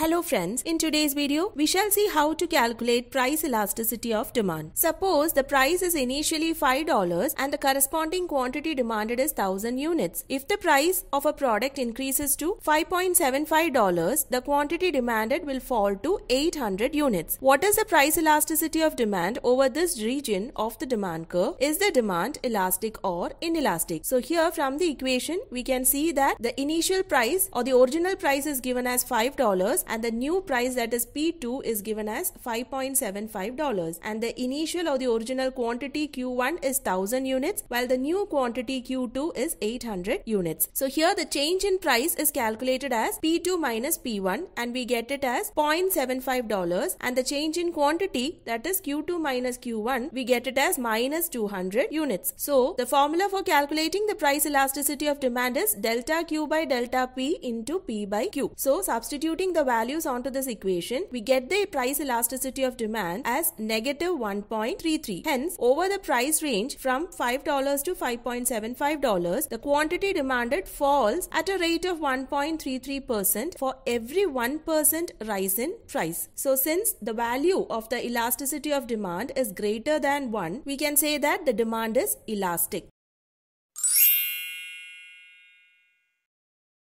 Hello friends, in today's video, we shall see how to calculate price elasticity of demand. Suppose the price is initially $5 and the corresponding quantity demanded is 1000 units. If the price of a product increases to $5.75, the quantity demanded will fall to 800 units. What is the price elasticity of demand over this region of the demand curve? Is the demand elastic or inelastic? So here from the equation, we can see that the initial price or the original price is given as $5 and the new price that is P2 is given as $5.75 and the initial or the original quantity Q1 is 1000 units while the new quantity Q2 is 800 units. So here the change in price is calculated as P2 minus P1 and we get it as $0.75 and the change in quantity that is Q2 minus Q1 we get it as minus 200 units. So the formula for calculating the price elasticity of demand is delta Q by delta P into P by Q. So substituting the values onto this equation, we get the price elasticity of demand as negative 1.33. Hence, over the price range from $5 to $5.75, the quantity demanded falls at a rate of 1.33% for every 1% rise in price. So, since the value of the elasticity of demand is greater than 1, we can say that the demand is elastic.